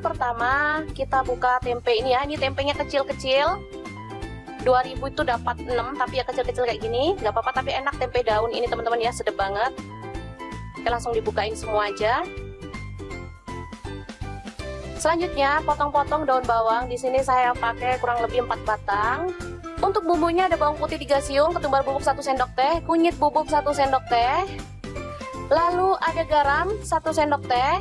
Pertama kita buka tempe ini ya Ini tempenya kecil-kecil 2000 itu dapat 6 tapi ya kecil-kecil kayak gini nggak apa-apa tapi enak tempe daun ini teman-teman ya sedap banget Oke langsung dibukain semua aja Selanjutnya potong-potong daun bawang. Di sini saya pakai kurang lebih 4 batang. Untuk bumbunya ada bawang putih 3 siung, ketumbar bubuk 1 sendok teh, kunyit bubuk 1 sendok teh. Lalu ada garam 1 sendok teh.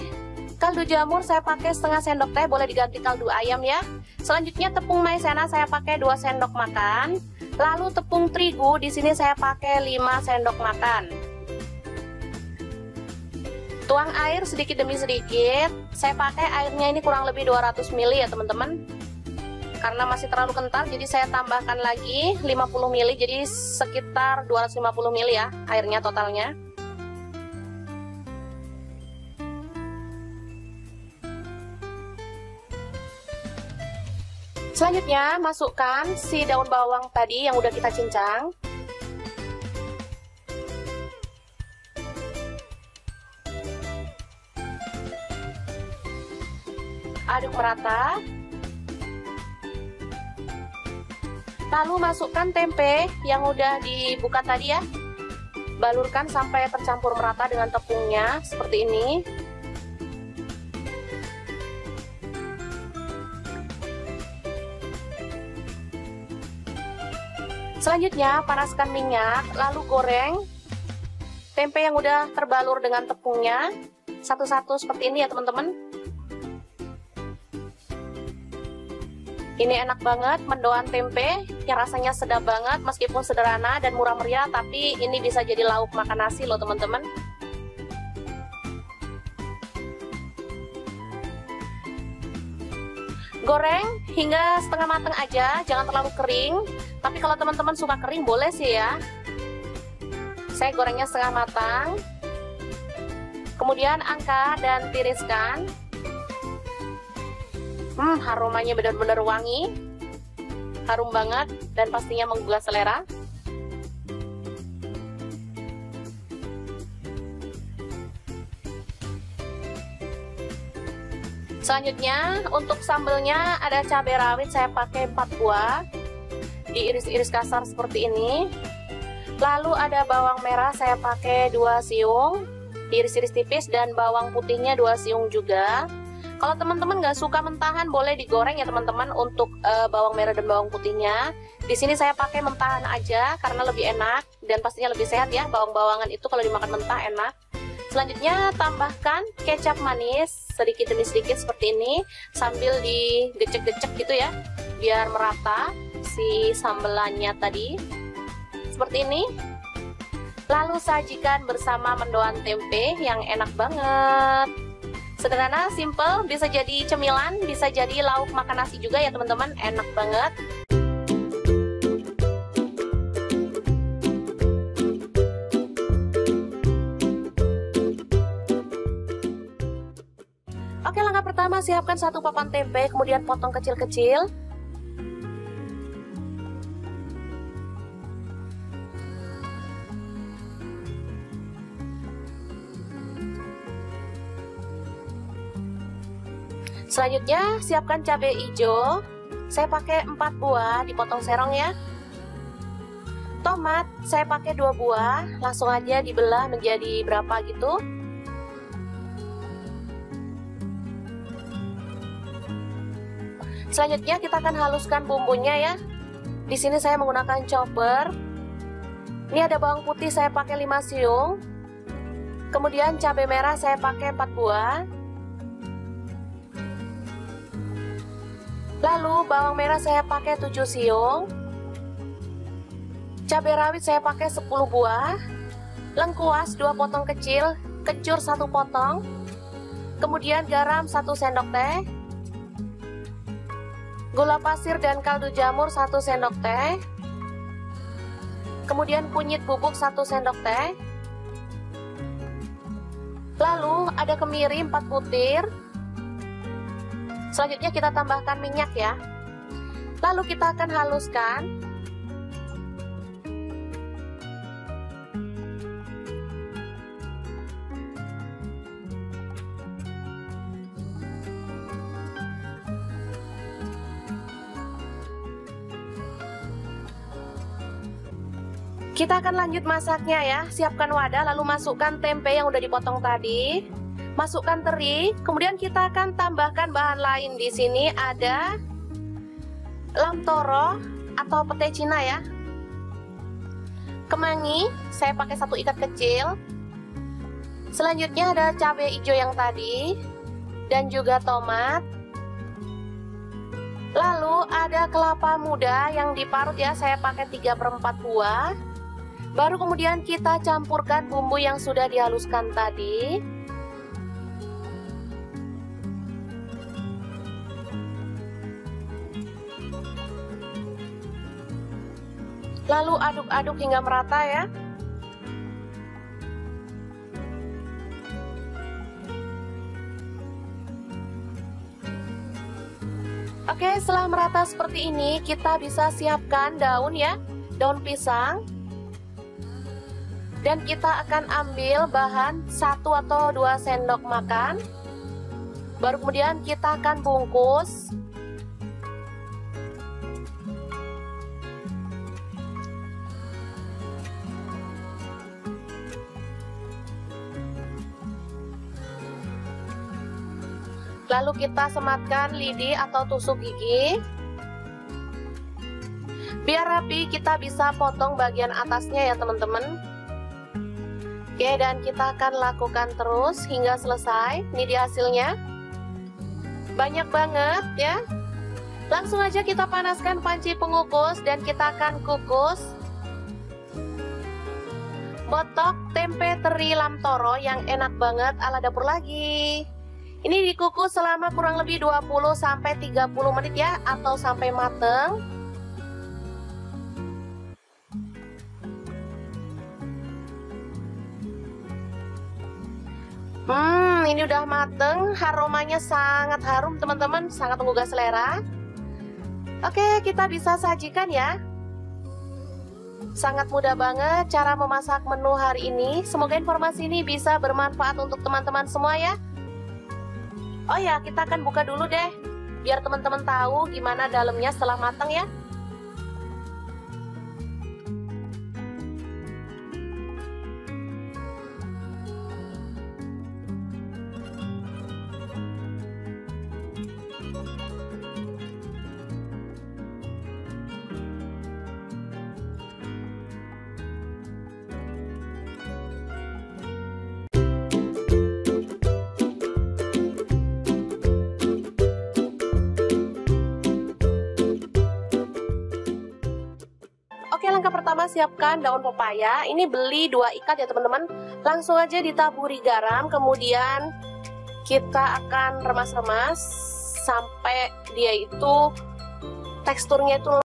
Kaldu jamur saya pakai setengah sendok teh, boleh diganti kaldu ayam ya. Selanjutnya tepung maizena saya pakai 2 sendok makan. Lalu tepung terigu di sini saya pakai 5 sendok makan. Tuang air sedikit demi sedikit. Saya pakai airnya ini kurang lebih 200 ml ya teman-teman. Karena masih terlalu kental jadi saya tambahkan lagi 50 ml jadi sekitar 250 ml ya airnya totalnya. Selanjutnya masukkan si daun bawang tadi yang udah kita cincang. aduk merata. Lalu masukkan tempe yang udah dibuka tadi ya. Balurkan sampai tercampur merata dengan tepungnya seperti ini selanjutnya panaskan minyak lalu goreng tempe yang udah terbalur dengan tepungnya satu-satu seperti ini ya teman-teman Ini enak banget mendoan tempe yang rasanya sedap banget meskipun sederhana dan murah meriah tapi ini bisa jadi lauk makan nasi loh teman-teman. Goreng hingga setengah matang aja, jangan terlalu kering. Tapi kalau teman-teman suka kering boleh sih ya. Saya gorengnya setengah matang. Kemudian angkat dan tiriskan. Hmm, aromanya benar-benar wangi. Harum banget dan pastinya menggugah selera. Selanjutnya untuk sambelnya ada cabai rawit saya pakai 4 buah. Diiris-iris kasar seperti ini. Lalu ada bawang merah saya pakai 2 siung. Diiris-iris tipis dan bawang putihnya 2 siung juga. Kalau teman-teman nggak suka mentahan boleh digoreng ya teman-teman untuk uh, bawang merah dan bawang putihnya. Di sini saya pakai mentahan aja karena lebih enak dan pastinya lebih sehat ya bawang-bawangan itu kalau dimakan mentah enak. Selanjutnya tambahkan kecap manis sedikit demi sedikit seperti ini sambil digecek-gecek gitu ya biar merata si sambelannya tadi. Seperti ini. Lalu sajikan bersama mendoan tempe yang enak banget. Sederhana, simple, bisa jadi cemilan, bisa jadi lauk makan nasi juga ya teman-teman, enak banget. Oke, langkah pertama siapkan satu papan tempe, kemudian potong kecil-kecil. Selanjutnya siapkan cabai hijau. Saya pakai 4 buah, dipotong serong ya. Tomat saya pakai 2 buah, langsung aja dibelah menjadi berapa gitu. Selanjutnya kita akan haluskan bumbunya ya. Di sini saya menggunakan chopper. Ini ada bawang putih saya pakai 5 siung. Kemudian cabai merah saya pakai 4 buah. Lalu bawang merah saya pakai 7 siung. Cabai rawit saya pakai 10 buah. Lengkuas 2 potong kecil, kencur 1 potong. Kemudian garam 1 sendok teh. Gula pasir dan kaldu jamur 1 sendok teh. Kemudian kunyit bubuk 1 sendok teh. Lalu ada kemiri 4 butir, Selanjutnya kita tambahkan minyak ya. Lalu kita akan haluskan. Kita akan lanjut masaknya ya. Siapkan wadah lalu masukkan tempe yang udah dipotong tadi. Masukkan teri, kemudian kita akan tambahkan bahan lain di sini ada lam toro atau pete Cina ya. Kemangi, saya pakai satu ikat kecil. Selanjutnya ada cabai hijau yang tadi dan juga tomat. Lalu ada kelapa muda yang diparut ya, saya pakai 3 per 4 buah. Baru kemudian kita campurkan bumbu yang sudah dihaluskan tadi. Lalu aduk-aduk hingga merata ya. Oke, setelah merata seperti ini, kita bisa siapkan daun ya, daun pisang. Dan kita akan ambil bahan 1 atau 2 sendok makan. Baru kemudian kita akan bungkus Lalu kita sematkan lidi atau tusuk gigi. Biar rapi kita bisa potong bagian atasnya ya teman-teman. Oke dan kita akan lakukan terus hingga selesai. Ini dia hasilnya. Banyak banget ya. Langsung aja kita panaskan panci pengukus dan kita akan kukus botok tempe teri lamtoro yang enak banget ala dapur lagi. Ini dikukus selama kurang lebih 20 sampai 30 menit ya atau sampai mateng. Hmm, ini udah mateng, aromanya sangat harum teman-teman, sangat menggugah selera. Oke, kita bisa sajikan ya. Sangat mudah banget cara memasak menu hari ini. Semoga informasi ini bisa bermanfaat untuk teman-teman semua ya. Oh ya, kita akan buka dulu deh, biar teman-teman tahu gimana dalamnya setelah matang ya. Langkah pertama siapkan daun pepaya. Ini beli dua ikat ya teman-teman. Langsung aja ditaburi garam Kemudian kita akan remas-remas Sampai dia itu teksturnya itu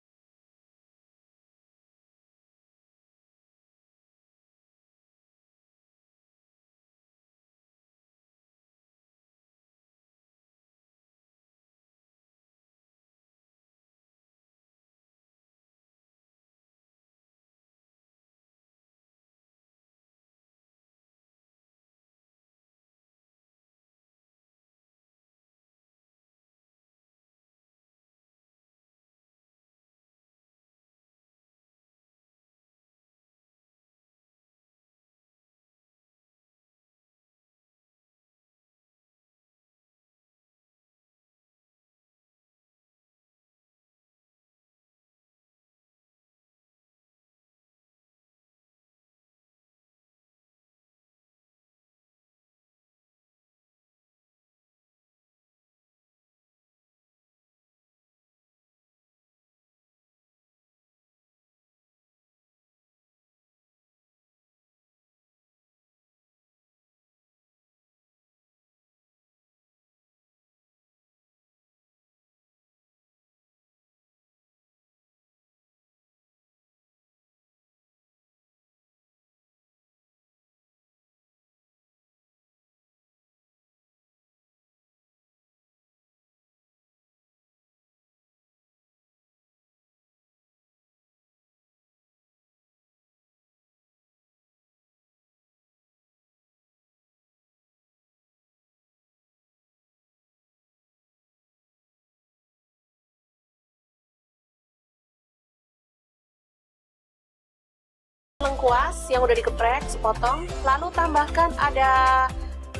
lengkuas yang udah digeprek sepotong. Lalu tambahkan ada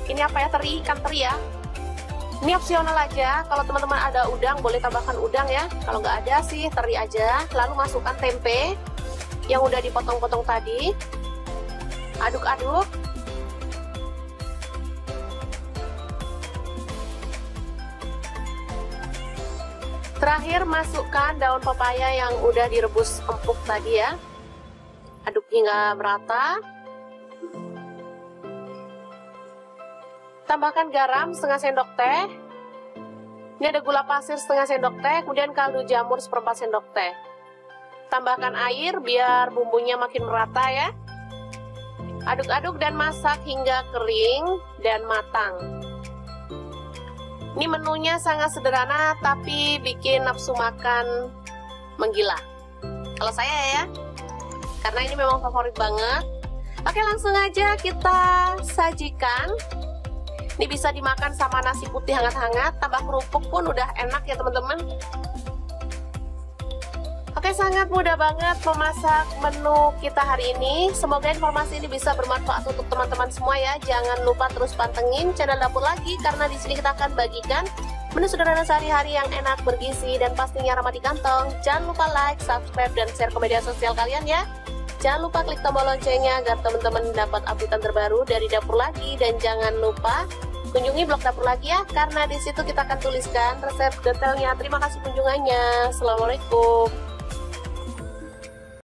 ini apa ya teri? Ikan teri ya. Ini opsional aja. Kalau teman-teman ada udang boleh tambahkan udang ya. Kalau nggak ada sih teri aja. Lalu masukkan tempe yang udah dipotong-potong tadi. Aduk-aduk. Terakhir masukkan daun pepaya yang udah direbus empuk tadi ya aduk hingga merata. Tambahkan garam setengah sendok teh. Ini ada gula pasir setengah sendok teh kemudian kaldu jamur seperempat sendok teh. Tambahkan air biar bumbunya makin merata ya. Aduk-aduk dan masak hingga kering dan matang. Ini menunya sangat sederhana tapi bikin nafsu makan menggila. Kalau saya ya karena ini memang favorit banget. Oke langsung aja kita sajikan. Ini bisa dimakan sama nasi putih hangat-hangat tambah kerupuk pun udah enak ya teman-teman. Oke sangat mudah banget memasak menu kita hari ini. Semoga informasi ini bisa bermanfaat untuk teman-teman semua ya. Jangan lupa terus pantengin channel dapur lagi Karena di sini kita akan bagikan menu sederhana sehari-hari yang enak, bergizi, dan pastinya ramah di kantong Jangan lupa like, subscribe, dan share ke media sosial kalian ya Jangan lupa klik tombol loncengnya agar teman-teman dapat update terbaru dari dapur lagi dan jangan lupa kunjungi blog dapur lagi ya karena di situ kita akan tuliskan resep detailnya. Terima kasih kunjungannya. Assalamualaikum.